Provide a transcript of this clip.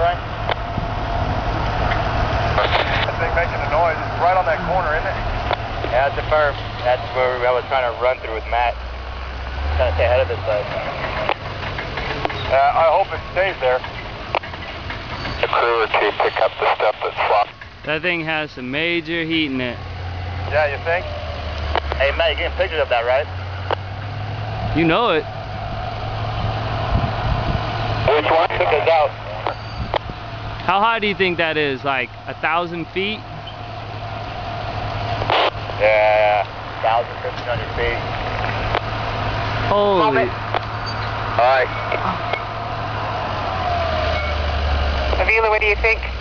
Frank? That thing making a noise. It's right on that corner, isn't it? Yeah, that's the firm. That's where I was trying to run through with Matt. Trying to stay ahead of this place. Uh, I hope it stays there. The crew is to pick up the stuff that's flopped. That thing has some major heat in it. Yeah, you think? Hey, Matt, you're getting pictures of that, right? You know it. Which one? Took this out. How high do you think that is? Like a thousand feet? Yeah, 1,500 feet. Holy. Alright. Avila, what do you think?